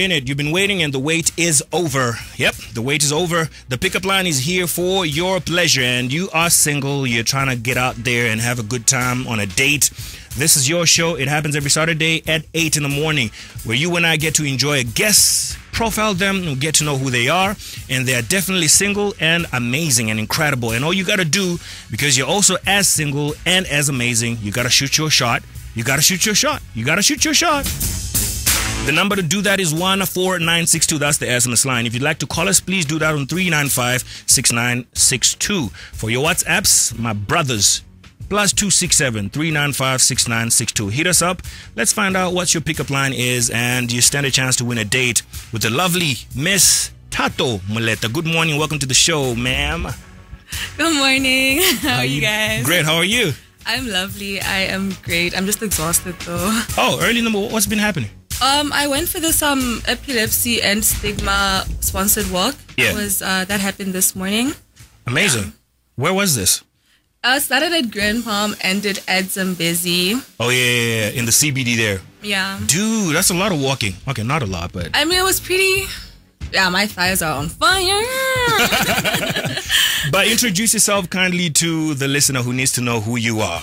in it. You've been waiting and the wait is over. Yep, the wait is over. The pickup line is here for your pleasure. And you are single, you're trying to get out there and have a good time on a date. This is your show. It happens every Saturday at 8 in the morning, where you and I get to enjoy a guest, profile them, and get to know who they are. And they're definitely single and amazing and incredible. And all you got to do, because you're also as single and as amazing, you got to shoot your shot. You got to shoot your shot. You got to shoot your shot. The number to do that is 14962. That's the SMS line. If you'd like to call us, please do that on 395 6962. For your WhatsApps, my brothers, plus 267 395 6962. Hit us up. Let's find out what your pickup line is, and you stand a chance to win a date with the lovely Miss Thato Moleta. Good morning. Welcome to the show, ma'am. Good morning. How, are you guys? Great. How are you? I'm lovely. I am great. I'm just exhausted though. Oh, early number. What's been happening? Um, I went for this um epilepsy and stigma sponsored walk. Yeah. It was uh, that happened this morning. Amazing. Where was this? I started at Grand Palm, ended at Zambezi. Oh, yeah, yeah, yeah. In the CBD there. Yeah. Dude, that's a lot of walking. Okay, not a lot, but. I mean, it was pretty. Yeah, my thighs are on fire. But introduce yourself kindly to the listener who needs to know who you are.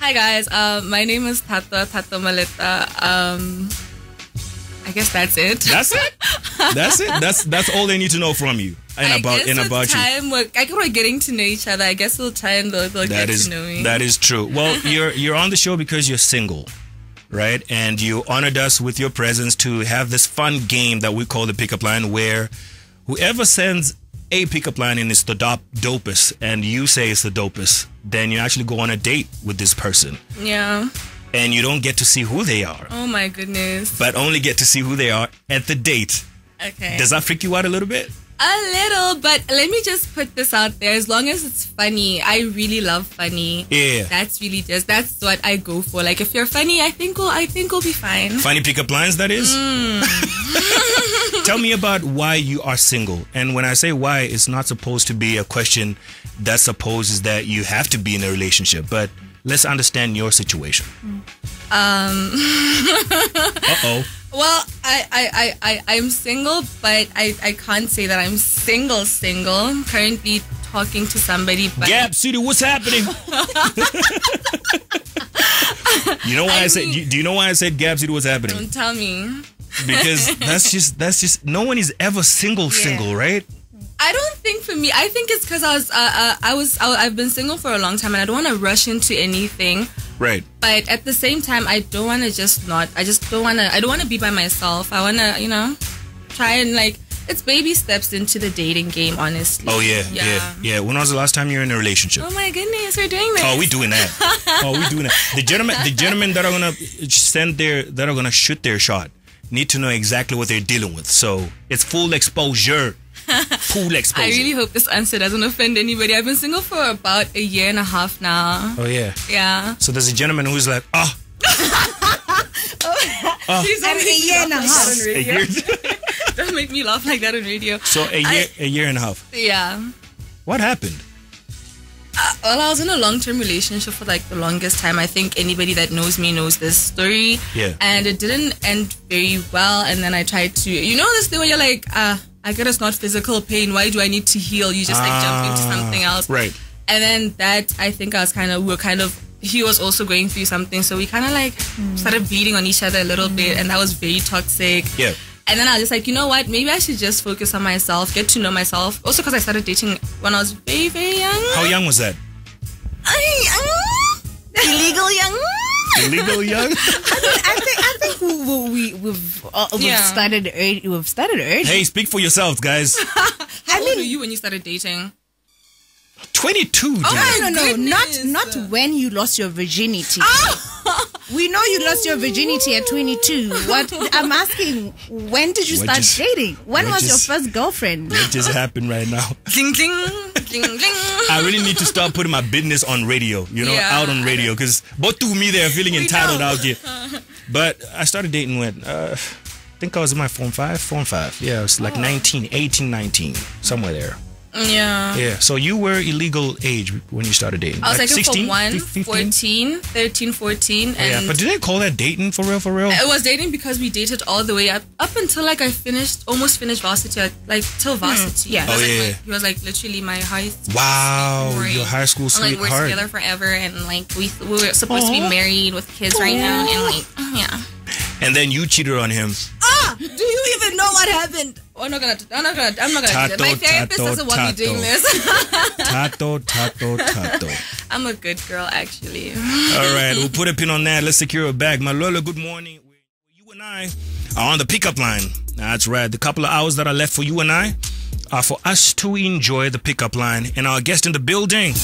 Hi guys. Uh, my name is Thato Thato Moleta. Um, I guess that's it. That's it. That's it. That's that's all they need to know from you and I about guess and with about you. time, We're, I think we're getting to know each other. I guess we'll try and they'll, they'll That get is to know me. that is true. Well, you're you're on the show because you're single, right? And you honored us with your presence to have this fun game that we call the pickup line, where whoever sends a pickup line and it's the dop- dopest, and you say it's the dopest, then you actually go on a date with this person, yeah. And you don't get to see who they are, Oh my goodness. but only get to see who they are at the date. Okay. Does that freak you out a little bit? A little, but let me just put this out there. As long as it's funny, I really love funny. Yeah. That's really just that's what I go for. Like if you're funny, I think we'll I think we'll be fine. Funny pickup lines, that is. Hmm. Tell me about why you are single. And when I say why, it's not supposed to be a question that supposes that you have to be in a relationship, but let's understand your situation. Um Uh oh. well, I I, I, I I'm single, but I, I can't say that I'm single single. I'm currently talking to somebody but Gab City, what's happening? you know why I, I said? mean- You, do you know why I said Gab City? What's happening? don't tell me. Because that's just that's just no one is ever single single, right? I don't think for me. I think it's because I was uh, uh, I was I, I've been single for a long time and I don't want to rush into anything. Right. But at the same time, I don't want to just not. I just don't want to. I don't want to be by myself. I want to, you know, try and like. It's baby steps into the dating game, honestly. Oh yeah, yeah, yeah. When was the last time you were in a relationship? Oh my goodness, we're doing this. Oh, we doing that. Oh, we doing that. The gentlemen, the gentlemen that are gonna send their, that are gonna shoot their shot, need to know exactly what they're dealing with. So it's full exposure. Full exposure. I really hope this answer doesn't offend anybody. I've been single for about a year and a half now. oh yeah. Yeah. So there's a gentleman who's like, ah, Please And a year and a half. a year. Don't make me laugh like that on radio. so a year, a year and a half. Yeah. What happened? Well, I was in a long term relationship for like the longest time. I think anybody that knows me knows this story. Yeah. And it didn't end very well. And then I tried to, you know, this thing where you're like, ah, I get it's not physical pain. Why do I need to heal? You just like jump into Ah, something else. Right. And then that, I think I was kind of, we were kind of, he was also going through something. So we kind of like started bleeding on each other a little bit. And that was very toxic. Yeah. And then I was just like, you know what? Maybe I should just focus on myself, get to know myself. Also, because I started dating when I was very, very young. How young was that? Illegal young. Illegal young. I think I think we, we, we we've uh, we've Yeah. started early. We've started early. hey, speak for yourselves, guys. How old were you when you started dating? 22, dude. Oh, no, no, no, not not when you lost your virginity. We know you lost your virginity at 22. What I'm asking, when did you What start just- dating? When was just- your first girlfriend? It just happened right now. Ding ding ding ding. I really need to start putting my business on radio, you know, Yeah. out on radio, because both to me they're feeling entitled know. out here. But I started dating when uh, I think I was in my form five, form five. Yeah, it was like 19, 18, 19, somewhere there. Yeah. Yeah. So you were illegal age when you started dating. I was like, 16, for one, 15? 14, 13, 14. And Yeah, but did they call that dating for real? For real? it was dating because we dated all the way up up until like I finished almost finished varsity like till hmm. varsity. yeah. He was, Oh, like, yeah, my- he was like literally my high school Wow, sweetheart. your high school And, like we're sweetheart. together forever and like we we were supposed to be married with kids right now and like yeah. And then you cheated on him. Ah, do you even know what happened? I'm not gonna I'm not gonna I'm not gonna do that. My therapist Thato, doesn't want me doing this. Thato, Thato, Thato. I'm a good girl actually. All right, we'll put a pin on that. Let's secure it back. Malola, good morning. You and I are on the pickup line. That's right. The couple of hours that are left for you and I are for us to enjoy the pickup line. And our guest in the building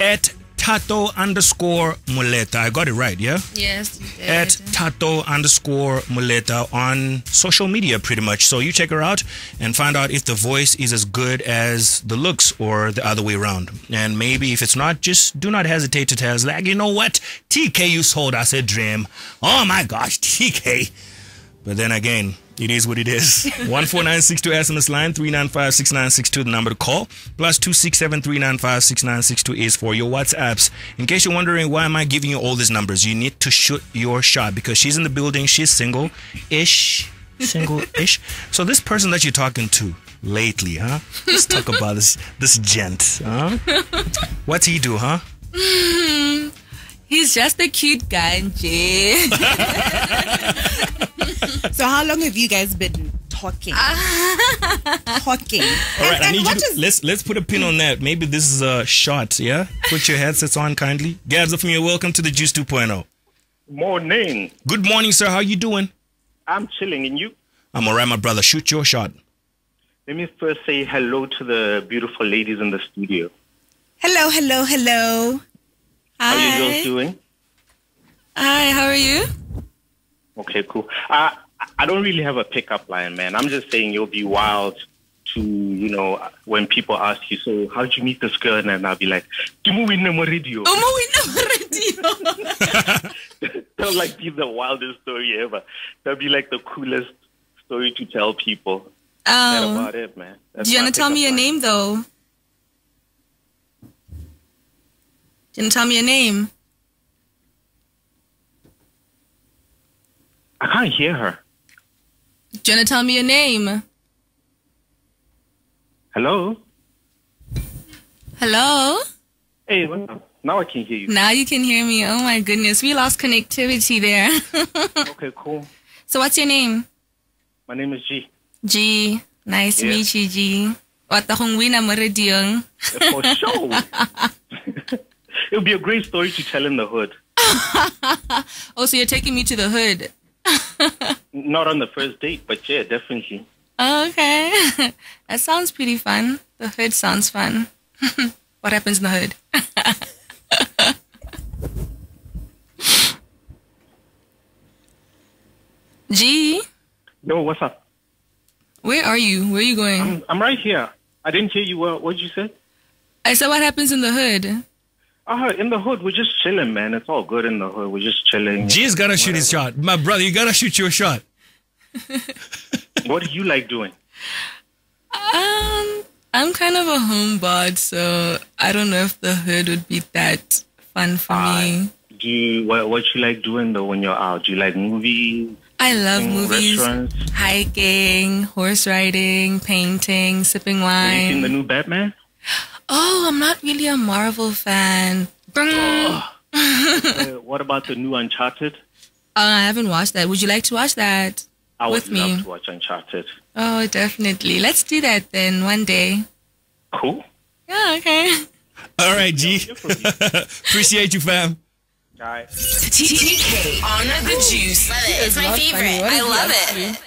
at Thato underscore Moleta. I got it right, yeah? Yes, at Thato underscore Moleta on social media, pretty much. So you check her out and find out if the voice is as good as the looks or the other way around. And maybe if it's not, just do not hesitate to tell us, like, you know what? TKay, you sold us a dream. Oh my gosh, TKay. But then again, it is what it is. 14962 SMS line 3956962 the number to call. Plus 267 3956962 is for your WhatsApps. In case you're wondering why am I giving you all these numbers, you need to shoot your shot because she's in the building, she's single ish. Single ish. So this person that you're talking to lately, huh? Let's talk about this this gent, huh? What's he do, huh? Hmm. He's just a cute guy, Jay. So how long have you guys been talking? Ah. talking. All right, And- I need you to is- let's let's put a pin on that. Maybe this is a shot, yeah? Put your headsets on kindly. Gabs from you, welcome to the Juice oh. 2.0. Morning. Good morning, sir. How you doing? I'm chilling, and you? I'm alright, my brother. Shoot your shot. Let me first say hello to the beautiful ladies in the studio. Hello, hello, hello. How are you Hi. girls doing? Hi, how are you? Okay, cool. Uh, I don't really have a pickup line, man. I'm just saying you'll be wild to, you know, when people ask you, so how'd you meet this girl? And I'll be like, "Ke mo win mo radio." Wina radio. That'll like be the wildest story ever. That'll be like the coolest story to tell people. Um, about it, man. That's do you want to tell me your line. name though? Do you want to tell me your name? I can't hear her. Do you want to tell me your name? Hello? Hello? Hey, what up? now I can hear you. Now you can hear me. Oh my goodness, we lost connectivity there. Okay, cool. so what's your name? My name is G. G. Nice to meet you, G. What the hong wina mo radiong? For sure. it would be a great story to tell in the hood. Oh, so you're taking me to the hood. Not on the first date, but yeah, definitely. Okay. that sounds pretty fun. The hood sounds fun. what happens in the hood? G, Yo, what's up? where are you? Where are you going? I'm, I'm right here. I didn't hear you. What what did you say? I said, what happens in the hood? Uh, in the hood, we're just chilling, man. It's all good in the hood. We're just chilling. G's gotta shoot his shot. My brother, you gotta shoot your shot. what do you like doing? Um, I'm kind of a homebod, so I don't know if the hood would be that fun for me. Do you what what you like doing though when you're out? Do you like movies, I love movies, restaurants? hiking, horse riding, painting, sipping Have you seen the new Batman? Oh, I'm not really a Marvel fan. Uh, Uh, what about the new Uncharted? I haven't watched that. Would you like to watch that? I would With me. love to watch Uncharted. Oh, definitely. Let's do that then one day. Cool. Yeah, okay. All right, G. Hear from you. Appreciate you, fam. All right. TKay on the juice. Love it. It's my favorite. I love it.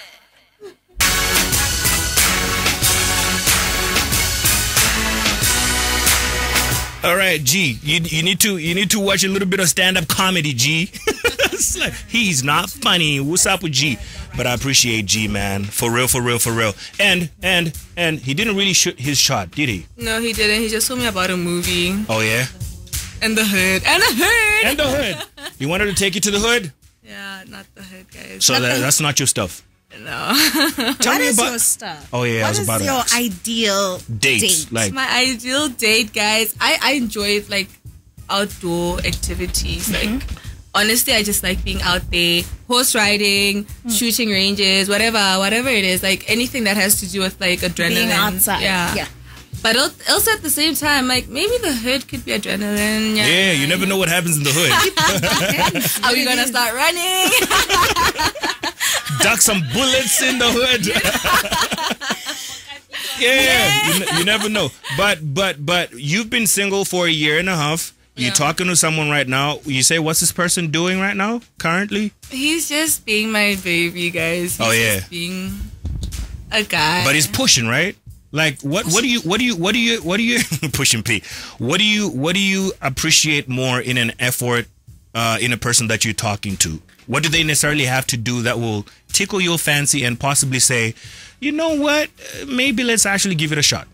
All right, G. You, you need to you need to watch a little bit of stand up comedy, G. Like, he's not funny. What's up with G? But I appreciate G, man. For real, for real, for real. And and and he didn't really shoot his shot, did he? No, he didn't. He just told me about a movie Oh yeah. and the hood. And the hood! And the hood. You wanted to take you to the hood, yeah, not the hood, guys. so that, that's not your stuff. No. Tell What me is about your stuff? Oh, yeah, I What was is about your ask. ideal date. date? Like My ideal date, guys. I, I enjoy like outdoor activities. Mm-hmm. Like honestly, I just like being out there, horse riding, Mm. shooting ranges, whatever, whatever it is. Like anything that has to do with like adrenaline. Being outside. Yeah. Yeah. But also at the same time, like maybe the hood could be adrenaline. Yeah. yeah, you never know what happens in the hood. Are we gonna start running? Duck some bullets in the hood. yeah, You, ne- you never know. But but but you've been single for a year and a half. You're Yeah. talking to someone right now. You say, what's this person doing right now, currently? He's just being my baby, guys. He's Oh, yeah. being a guy. But he's pushing, right? Like what? What do you? What do you? What do you? What do you? pushing P. What do you? What do you appreciate more in an effort uh, in a person that you're talking to? What do they necessarily have to do that will tickle your fancy and possibly say, you know what? Maybe let's actually give it a shot.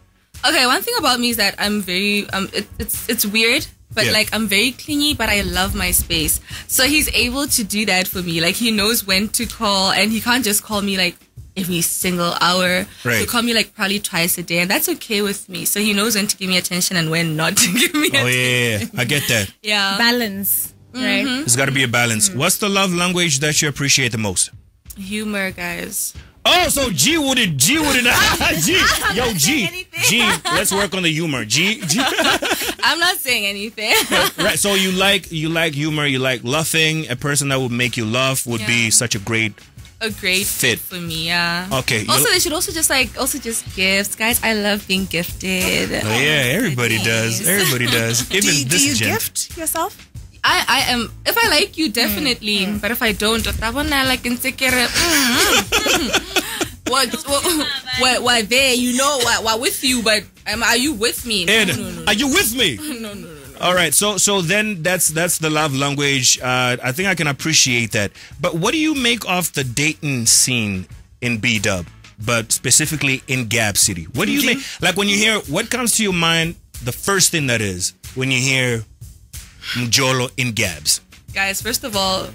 Okay, one thing about me is that I'm very um it, it's it's weird, but Yeah. like I'm very clingy, but I love my space. So he's able to do that for me. Like he knows when to call and he can't just call me like every single hour. Right. He'll call me like probably twice a day and that's okay with me. So he knows when to give me attention and when not to give me Oh attention. yeah, yeah, yeah. I get that. Yeah. Balance, right? Mm-hmm. There's got to be a balance. Mm. What's the love language that you appreciate the most? Humor, guys. Oh, so G wouldn't, G wouldn't, G, yo, G. G. Let's work on the humor. G, G. I'm not saying anything. right. So you like, you like humor. You like laughing. A person that would make you laugh would be such a great. a great Fit. fit for me, yeah. Okay, you- Also, they should also just like also just gifts, guys. I love being gifted. Oh, yeah, everybody does. Everybody does. Even Do you, do this you gen. gift yourself? I, I am if I like you definitely, mm, mm. but if I don't, that one I like insecure. Uh, mm, what, what, what, what, there, you know, what, what with you, but um, are you with me? No, Ed, no, no, no, are you with me? no, no, no, no. All right, so so then that's that's the love language. Uh, I think I can appreciate that. But what do you make of the Dayton scene in B Dub, but specifically in Gab City? What do you make? Like when you hear what comes to your mind, the first thing that is when you hear Mjolo in Gabs. Guys, first of all,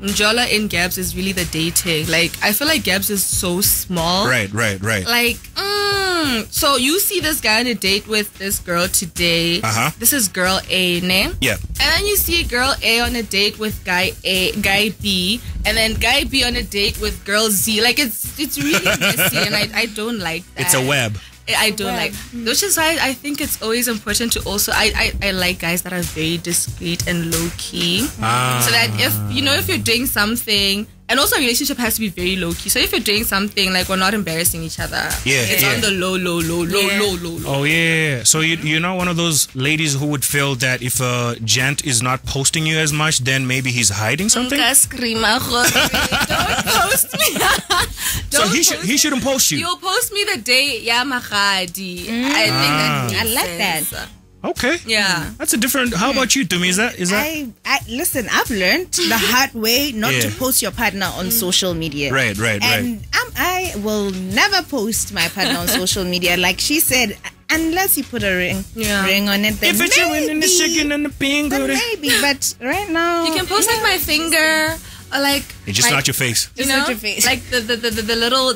Mjolo in Gabs is really the dating. Like, I feel like Gabs is so small. Right, right, right. Like, mm, so you see this guy on a date with this girl today. Uh-huh. This is girl A, ne? Yeah. And then you see girl A on a date with guy A, guy B, and then guy B on a date with girl Z. Like it's it's really messy, and I, I don't like that. It's a web. I don't like, which is why I think it's always important to also. I, I, I like guys that are very discreet and low key, Ah. so that if you know if you're doing something, and also a relationship has to be very low key. So if you're doing something like we're not embarrassing each other, Yeah, it's yeah. on the low, low, low, low, Yeah. low, low, low. Oh yeah. So you you're not one of those ladies who would feel that if a gent is not posting you as much, then maybe he's hiding something. Nka screama ah, gore, Don't post me. So Don't he should post he shouldn't post you. You'll post me the day yeah magadi. I think that ah. I makes like that. Sense. Okay. Yeah. That's a different. How about you, Tumi? Is that is that I, I listen. I've learned the hard way not Yeah. to post your partner on social media. right? Right. Right. And um, I will never post my partner on social media. Like she said, unless you put a ring Yeah. ring on it. Then If it's you maybe, in the chicken and the ping, then maybe. But right now, You can post like my finger or like it's just my- not your face. you Just know not your face. like the the, the, the, the little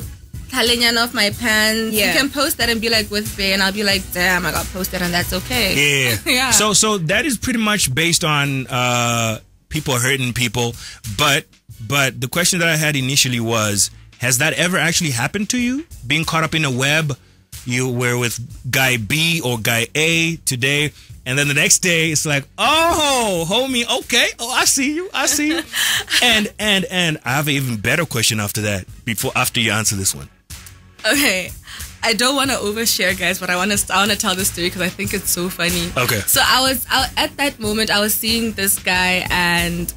Italian of my pants. Yeah. You can post that and be like with Faye and I'll be like, damn, I got posted and that's okay. Yeah. Yeah. So so that is pretty much based on uh people hurting people, but but the question that I had initially was has that ever actually happened to you? Being caught up in a web, you were with guy B or guy A today and then the next day it's like, "Oh, homie, okay. Oh, I see you. I see you." and and and I have an even better question after that before after you answer this one. Okay. I don't want to overshare, guys, but I want to I want to tell this story because I think it's so funny. Okay. So I was I, at that moment I was seeing this guy and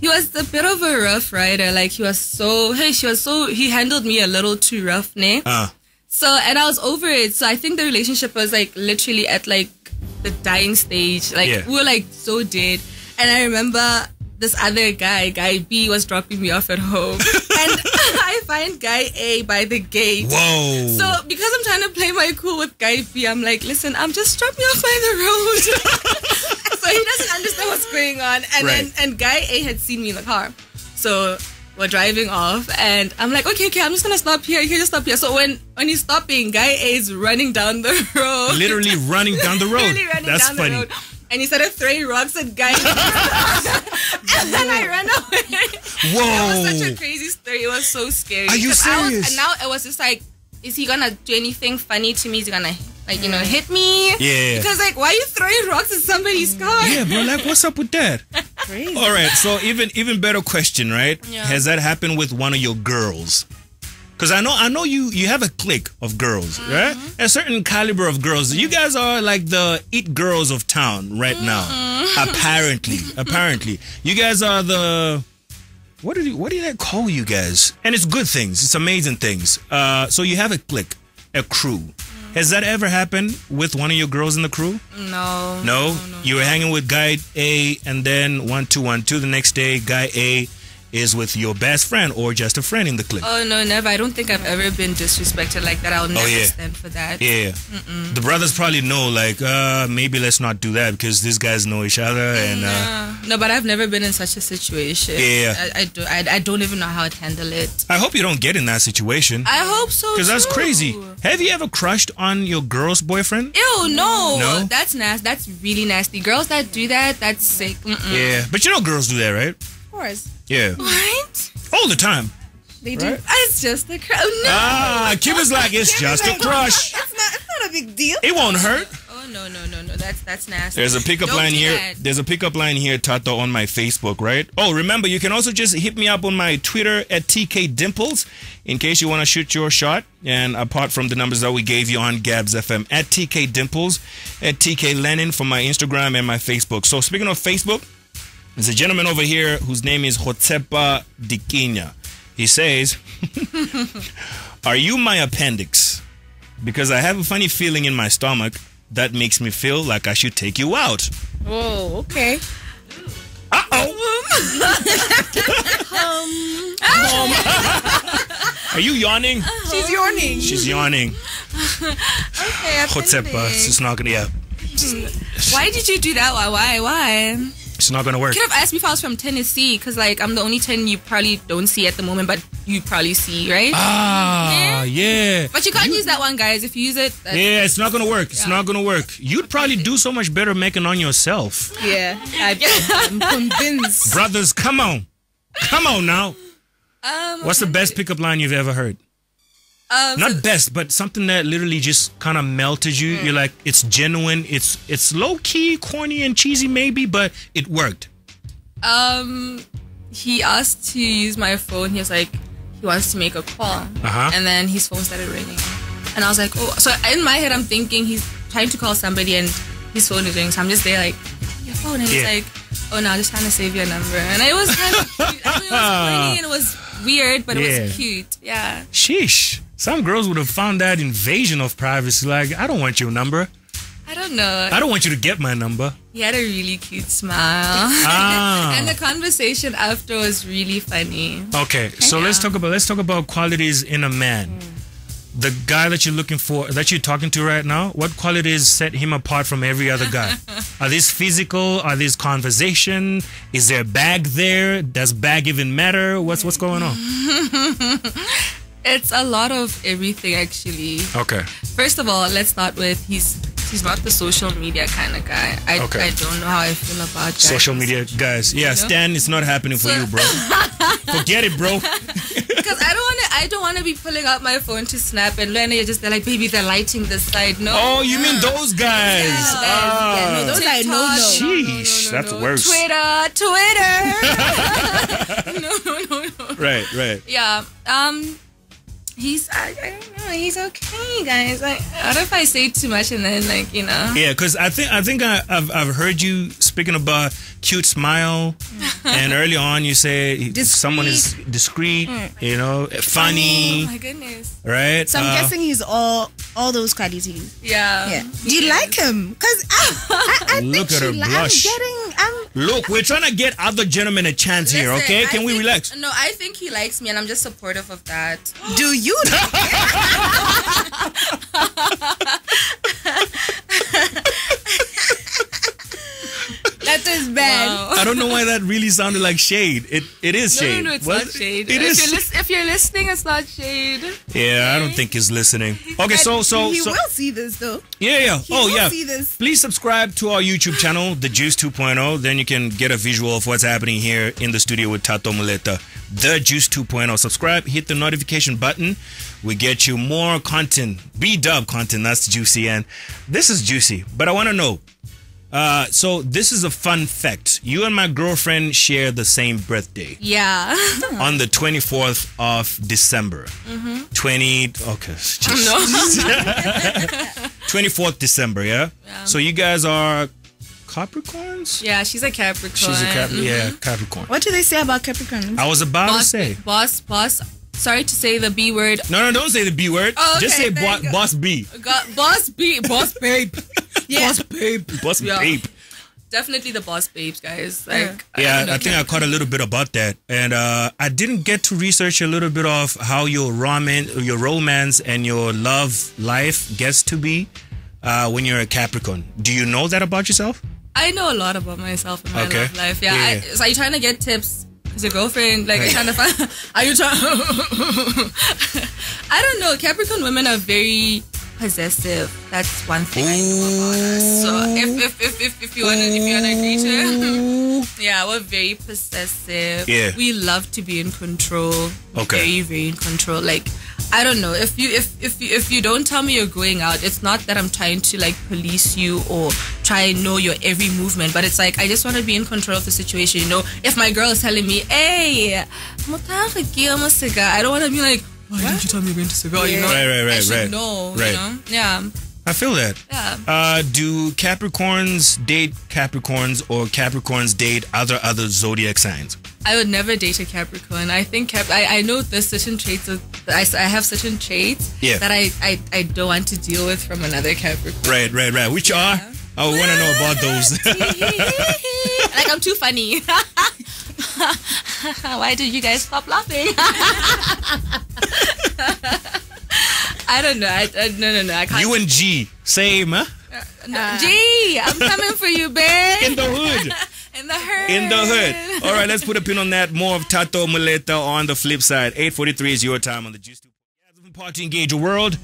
he was a bit of a rough rider. Like he was so hey, she was so he handled me a little too rough, ne? Uh So and I was over it. So I think the relationship was like literally at like the dying stage. Like Yeah. we were like so dead. And I remember this other guy, guy B, was dropping me off at home, and find guy A by the gate. Whoa. So because I'm trying to play my cool with guy B, I'm like, listen, I'm just dropping off by the road. so he doesn't understand what's going on. And then Right. and guy A had seen me in the car. So we're driving off, and I'm like, okay, okay, I'm just gonna stop here. You can just stop here. So when when he's stopping, guy A is running down the road. Literally running down the road. That's down funny. the road. And he started throwing rocks at guy. and then I ran away. It was such a crazy story. It was so scary. Are you 'Cause I was- serious? and now it was just like, is he gonna do anything funny to me? Is he gonna like you know hit me? Yeah. Because like, why are you throwing rocks at somebody's mm. car? Yeah, bro. Like, what's up with that? Crazy. All right. So even even better question, right? Yeah. Has that happened with one of your girls? Because I know I know you you have a clique of girls, Mm-hmm. right? A certain caliber of girls. You guys are like the it girls of town right now. Mm-hmm. Apparently, apparently, you guys are the. What did you, what did I call you guys? And it's good things. It's amazing things. Uh, so you have a clique, a crew. Has that ever happened with one of your girls in the crew? No. No, you were hanging with guy A, and then one two one two. The next day, guy A is with your best friend or just a friend in the clique. Oh no, never. I don't think I've ever been disrespected like that. I'll never yeah. stand for that. yeah, the brothers probably know. Like, uh, maybe let's not do that because these guys know each other, and uh, Uh, no, but I've never been in such a situation. Yeah. I, I, do, I, I don't even know how to handle it. I hope you don't get in that situation I hope so. because that's crazy. Have you ever crushed on your girl's boyfriend? Ew, no. No? That's nasty. That's really nasty. Girls that do that, that's sick. Mm-mm. Yeah, but you know girls do that, right? Of course. Yeah, What? all the time. They do. It's just a crowd. No. Ah, Cuba's like it's just a crush. It's not, it's not a big deal. It won't hurt. oh no, no, no, no. That's that's nasty. There's a pickup Don't line here. that. There's a pickup line here, Thato, on my Facebook, right? Oh, remember, you can also just hit me up on my Twitter at TKay Dimples in case you want to shoot your shot. And apart from the numbers that we gave you on Gabz FM, at TKay Dimples, at TKay Lenin for my Instagram and my Facebook. So speaking of Facebook, there's a gentleman over here whose name is Hotsepa Dikinya. He says, Are you my appendix? Because I have a funny feeling in my stomach that makes me feel like I should take you out. Oh, okay. Uh oh. Are you yawning? She's yawning. She's yawning. Okay, Hotsepa. It's not gonna. Yeah. Why did you do that? Why? Why? Why? It's not gonna work. You could have asked me if I was from Tennessee, because like I'm the only ten you probably don't see at the moment, but you probably see, right? Ah, yeah. but you can't use that one, guys. If you use it, that's, Yeah, it's not gonna work. It's Yeah. not gonna work. You'd probably do so much better making on yourself. Yeah, I, I'm convinced. Brothers, come on. Come on now. um, What's the best pickup line you've ever heard? Um, Not best, but something that literally just kind of melted you. You're like, it's genuine. It's it's low key, corny and cheesy maybe, but it worked. um, he asked to use my phone. He was like, he wants to make a call, Uh-huh. and then his phone started ringing, and I was like, oh. So in my head, I'm thinking he's trying to call somebody, and his phone is ringing. So I'm just there like, your phone, and he's like, oh no, I'm just trying to save your number, and it was kind of cute. I mean, it was funny and it was weird, but it was cute. Yeah. Sheesh. Some girls would have found that invasion of privacy. Like, I don't want your number. I don't know. I don't want you to get my number. He had a really cute smile. Ah. and the conversation after was really funny. Okay, so let's talk about let's talk about qualities in a man. The guy that you're looking for, that you're talking to right now, what qualities set him apart from every other guy? Are these physical? Are these conversation? Is there a bag there? Does bag even matter? What's what's going on? It's a lot of everything actually. Okay. First of all, let's start with he's he's not the social media kind of guy. I, Okay. I don't know how I feel about that. Social media guys. Yeah, Stan, it's not happening for you, bro. Forget it, bro. Because I don't want to. I don't want to be pulling out my phone to snap and then you're just they're like, baby, they're lighting this side. No. Oh, you mean those guys? Yeah, Ah. yeah, no, those are no, no. Sheesh, that's worse. Twitter, Twitter. no, no, no, no. Right, right. Yeah. Um. He's. I, I don't know. He's okay, guys. Like, what if I say too much and then, like, you know? Yeah, because I think I think I, I've I've heard you speaking about cute smile, and early on you say someone is discreet, you know, Oh funny, my goodness. right? So I'm Uh, guessing he's all all those qualities. Yeah. Yeah. Do you like him? Cause I, I, I Look think at her she li- blush. I'm getting. I'm. Look, we're trying to get other gentlemen a chance here, Listen, okay? I Can we think- relax? No, I think he likes me, and I'm just supportive of that. Do you? that is. Wow. I don't know why that really sounded like shade. It it is No, shade. no, no, it's Was not shade. It if is. You're lis- if you're listening, it's not shade. yeah, I don't think he's listening. Okay, so so he so will see this though. yeah, yeah. He oh will yeah. see this. Please subscribe to our YouTube channel, The Juice 2.0. Then you can get a visual of what's happening here in the studio with Thato Moleta. The Juice 2.0. Subscribe, hit the notification button. We get you more content, B dub content. That's juicy, and this is juicy. But I want to know. Uh, so this is a fun fact. You and my girlfriend share the same birthday Yeah. on the 24th of December. Mm-hmm. 20 okay. just- no. 24th December, yeah? yeah? So you guys are Capricorns? Yeah, she's a Capricorn. She's a Cap- Mhm. yeah, Capricorn. What do they say about Capricorn? I was about to say. boss, boss. Sorry to say the B word. No, no, don't say the B word. Oh, Just say bo- boss B. Got boss B, boss babe. Boss babe. Boss Yeah. babe. Definitely the boss babes, guys. Like, Yeah, don't I think I caught a little bit about that, and uh, I didn't get to research a little bit of how your ramen, your romance, and your love life gets to be uh, when you're a Capricorn. Do you know that about yourself? I know a lot about myself and my Okay. love life. Yeah. Yeah. I, so are you trying to get tips? Because your girlfriend, like, Right. trying to find. Are you trying? I don't know. Capricorn women are very possessive. That's one thing I know about us. So if if if if, if you wanna if you wanna yeah, we're very possessive. Yeah. We love to be in control. Okay. Very very in control. Like. I don't know if you if if you, if you don't tell me you're going out, it's not that I'm trying to like police you or try and know your every movement, but it's like I just want to be in control of the situation. You know, if my girl is telling me, "Hey, motaki kiyama cigar," I don't want to be like, "Why didn't you tell me when to cigar?" You know, Right, right, right, I should right. know. Right. You know, yeah, I feel that. yeah. Uh, do Capricorns date Capricorns or Capricorns date other other zodiac signs? I would never date a Capricorn. I think Cap- I, I know there's certain traits of, I, I have certain traits Yeah. that I, I I don't want to deal with from another Capricorn. Right, right, right. Which are? I want to know about those. like I'm too funny. Why did you guys stop laughing? I don't know. I, I, no, no, no. I can't. you and G, same, huh? Uh, no. Uh. Gee, I'm coming for you, babe. In the hood. In the hood. In the hood. All right, let's put a pin on that. More of Thato Moleta on the flip side. 843 is your time on the Juice 2. Party Engage World.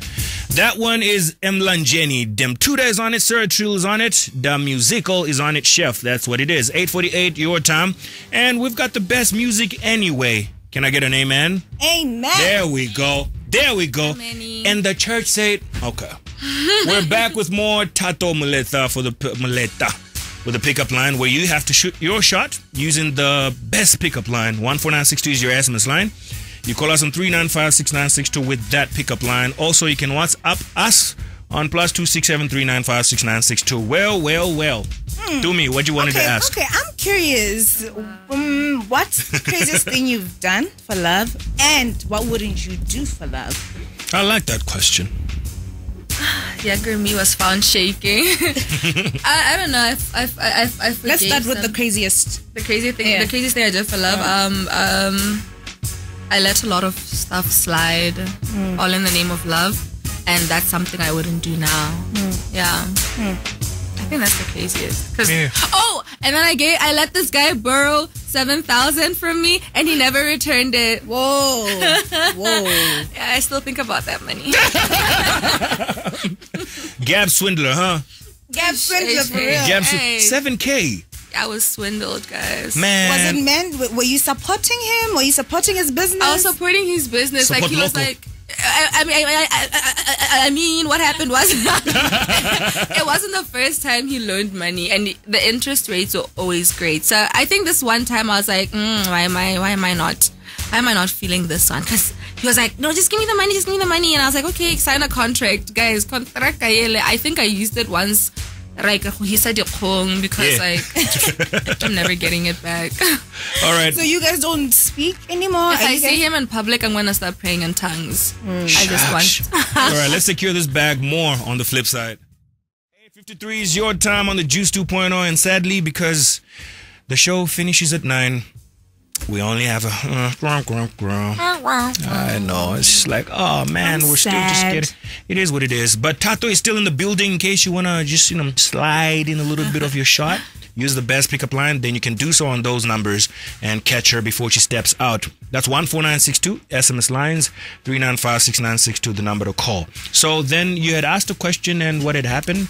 That one is Mlanjeni. Dem Tuda is on it. Sir Trill is on it. The Musical is on it. Chef. That's what it is. 848 your time. And we've got the best music anyway. Can I get an amen? Amen. There we go. There we go. Many. And the church said, okay. We're back with more Thato Moleta for the p- Moleta with a pickup line where you have to shoot your shot using the best pickup line. 14962 is your SMS line. You call us on 3956962 with that pickup line. Also, you can WhatsApp us on plus 26739569662. Well, well, well. Do me, what you wanted Hmm. okay, to ask? okay, I'm curious. Um, what's the craziest thing you've done for love, and what wouldn't you do for love? I like that question. Younger me was found shaking. I, I don't know. I, I, I, I Let's start with some- the craziest. the crazy thing. Yeah. The craziest thing I did for love. Um, um, I let a lot of stuff slide, Hmm. all in the name of love, and that's something I wouldn't do now. Hmm. Yeah. I think that's the craziest. 'Cause- Yeah. Oh, and then I gave, I let this guy borrow seven thousand from me, and he never returned it. Whoa, whoa. Yeah, I still think about that money. Gab Swindler, huh? Gab Swindler for real. Gab Hey. 7K. I was swindled, guys. Man. Was it men? Were you supporting him? Were you supporting his business? I was supporting his business. Support like he was like, I, I mean, I, I, I, I, I mean, what happened was it wasn't the first time he loaned money, and the interest rates were always great. So I think this one time I was like, mm, why am I, why am I not, why am I not feeling this one? Because he was like, no, just give me the money, just give me the money, and I was like, okay, sign a contract, guys. Contract ka. I think I used it once. Like uh, he said because Yeah. like I'm never getting it back. All right. so you guys don't speak anymore? If Are I you see guys- him in public, I'm gonna start praying in tongues. Mm. I just want. All right, let's secure this bag more on the flip side. 853 is your time on the Juice 2.0, and sadly, because the show finishes at 9, we only have a. Uh, grum, grum, grum. I know. It's just like, oh man, I'm we're still just sad. getting. It is what it is. But Thato is still in the building in case you want to just, you know, slide in a little bit of your shot. use the best pickup line, then you can do so on those numbers and catch her before she steps out. That's 14962 SMS lines, 3956962, the number to call. So then you had asked a question and what had happened?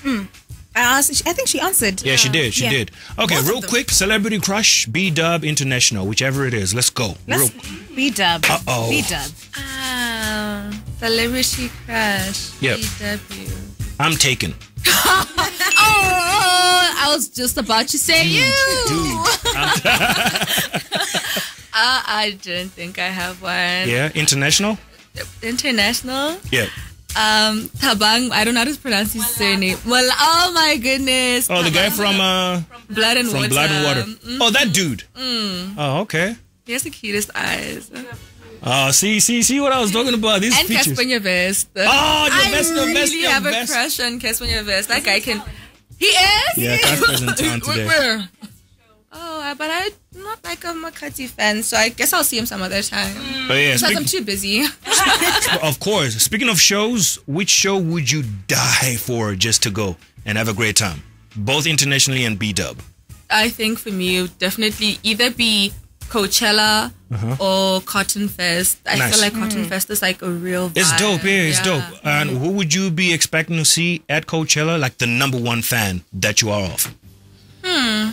I asked. I think she answered. Yeah, she did. She Yeah. did. Okay, Both real quick Celebrity Crush, B Dub International, whichever it is. Let's go. Let's Real, B dub. Uh-oh. B dub. Ah, celebrity crush. Yep. BW. I'm taken. Oh, I was just about to say you. Uh, I don't think I have one. Yeah, international? International. Yeah. Um, Thabang. I don't know how to pronounce his surname. Well, oh my goodness. Oh, the guy from uh Blood and from Water. Blood and Water. Mm, Oh, that dude. Oh, okay. he has the cutest eyes. Oh, see, see, see what I was talking about. These And features. Casper Vest. Oh, I your best, your really best, your have best. a crush on Casper Vest. That guy can. He is. Yeah, Casper's in town today. Where? Oh, uh, but I'm not like a Makati fan, so I guess I'll see him some other time. But yeah, Because I'm too busy. of course. Speaking of shows, which show would you die for just to go and have a great time? Both internationally and B Dub. I think for me, it would definitely either be Coachella or Cotton Fest. I Uh-huh. Nice. feel like Cotton Fest is like a real. It's dope, yeah, it's Yeah. dope. And who would you be expecting to see at Coachella? Like the number one fan that you are of? Hmm.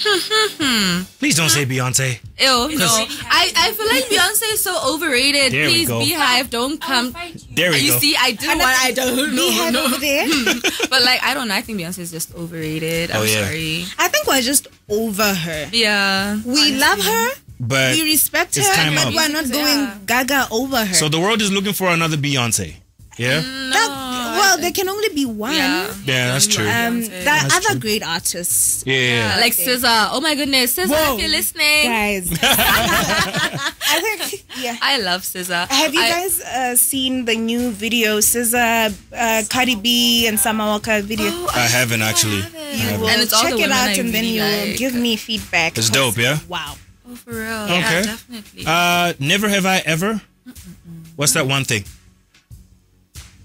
Hmm, hmm, hmm. Please don't say Beyonce. Ew, no. I, I feel like Beyonce is so overrated. There we Please, go. Beyhive, don't come. There we You go. see, I do want. I don't We had know. over there. But like, I don't know. I think Beyonce is just overrated. Oh, I'm Oh, yeah. sorry. I think we're just over her. Yeah. We love her. But We respect her, it's but out. we're not Yeah. going gaga over her. so the world is looking for another Beyonce. Yeah? That- well, there can only be one. Yeah. Yeah, that's true. Um, Beyonce. there are other great artists. Yeah. Yeah, like SZA. Oh my goodness, SZA, Whoa. if you're listening, Guys, I think yeah. I love SZA. Have you I- guys uh, seen the new video, SZA, uh, Cardi B, and Summer Walker video? I haven't actually. you haven't. will And it's check it out, I and then you'll like. give me feedback. It's dope, yeah? Wow. Oh, for real. Okay. Yeah, definitely. Uh, never have I ever. What's that one thing?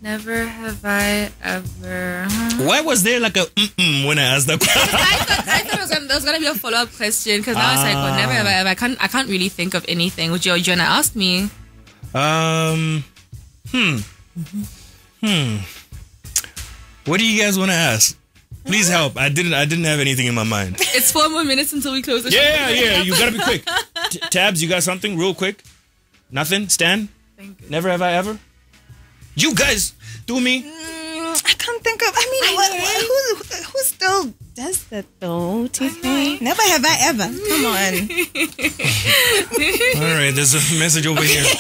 Never have I ever. Why was there like a mm-mm when I asked that question? I thought, I thought it was gonna, there was gonna be a follow up question because now it's like, well, never have I ever. I can't. I can't really think of anything. Would you? You wanna ask me? Um, hmm, hmm. What do you guys want to ask? Please help. I didn't. I didn't have anything in my mind. It's four more minutes until we close the show. Yeah, yeah. You gotta be quick. T- Tabs, you got something real quick? Nothing. Stan. Thank you. Never have I ever. You guys do me. Mm, I can't think of. I mean, what, what- who who still does that though? Tiffany? Never have I ever. Come on. All right. There's a message over here.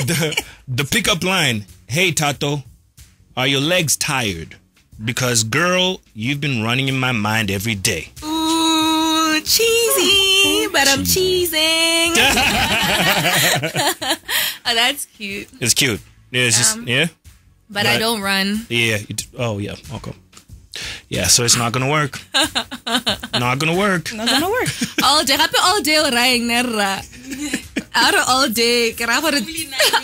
The the pickup line. Hey Thato, are your legs tired? Because girl, you've been running in my mind every day. Ooh, cheesy, but I'm cheesing. oh, that's cute. It's cute. Yeah, it's just Um, yeah. But I don't run. Yeah. It, oh yeah. Okay. Yeah. So it's not gonna work. not gonna work. Not gonna work. all day. Gape all day o rayang nerra. Out of all day. ke raya gore-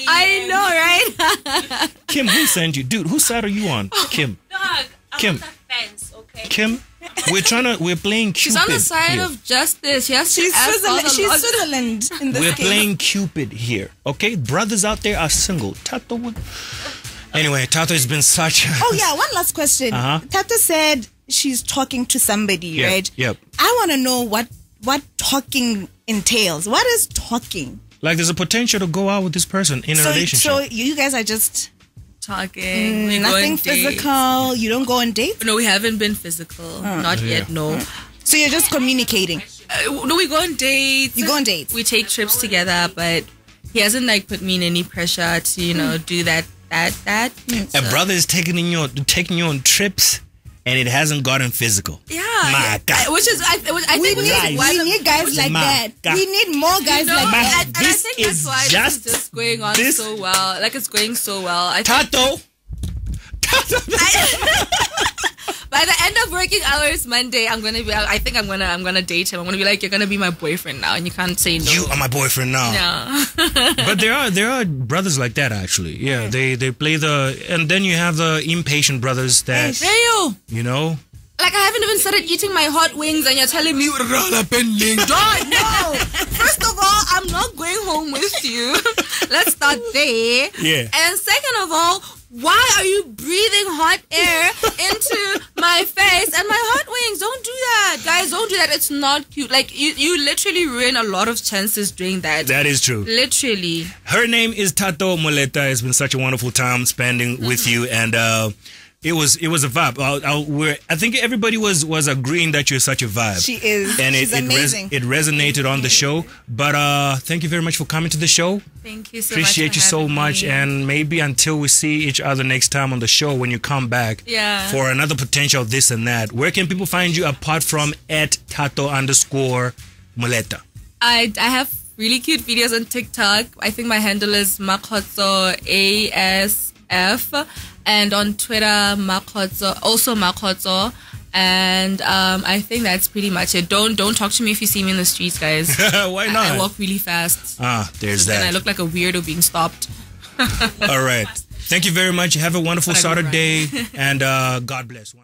I know, right? Kim, who sent you, dude? Whose side are you on? Kim. Dog, I'm Kim. on the fence, okay? Kim. We're trying to. We're playing Cupid. She's on the side here. of justice. She has to She's Switzerland. She's. Switzerland in this We're case. playing Cupid here. Okay, brothers out there are single. Thato. would- Anyway, Thato has been such. A, Oh yeah, one last question. Uh-huh. Tata said she's talking to somebody, Yep, right? yep. I want to know what what talking entails. What is talking? Like, there's a potential to go out with this person in a So, relationship. so you guys are just Talking. we go on nothing dates. physical. You don't go on dates. No, we haven't been physical. Not yet, no. So you're just communicating. Uh, no, we go on dates. You go on dates. We take trips together, but he hasn't like put me in any pressure to, you know, hmm. do that, that, that. Hmm. a brother is taking in your taking you on trips, and it hasn't gotten physical. Yeah. My God. I- Which is, I, which I We think need, is we need guys like My that. God. We need more guys No, like that. and I This think that's is why just- this is just going on this- so well. Like it's going so well. I think Thato. Thato. By the end of working hours Monday, I'm gonna be. I think I'm gonna. I'm gonna date him. I'm gonna be like, you're gonna be my boyfriend now, and you can't say no. You are my boyfriend now. yeah. but there are there are brothers like that actually. Yeah, they they play the and then you have the impatient brothers that Rayo. you know Like I haven't even started eating my hot wings, and you're telling me, "Rala pending." Don't no. First of all, I'm not going home with you. Let's start there. Yeah. And second of all, why are you breathing hot air into my face and my hot wings? Don't do that, guys. Don't do that. It's not cute. Like you, you literally ruin a lot of chances doing that. That is true. Literally. Her name is Thato Moleta. It's been such a wonderful time spending with you, and uh, it was it was a vibe. I, I, we're, I think everybody was was agreeing that you're such a vibe. She is. and She's it it, res- it resonated on the show. But uh, thank you very much for coming to the show. Thank you so much. Appreciate you so much, me. and maybe until we see each other next time on the show when you come back Yeah. for another potential this and that. Where can people find you apart from at Thato underscore Moleta? I I have really cute videos on TikTok. I think my handle is Mmakhotso ASF and on Twitter Mmakhotso also Mmakhotso. And um, I think that's pretty much it. Don't don't talk to me if you see me in the streets, guys. Why not? I walk really fast. ah, there's that. Then I look like a weirdo being stopped. All right. Thank you very much. Have a wonderful But I do run. Saturday, and uh, God bless.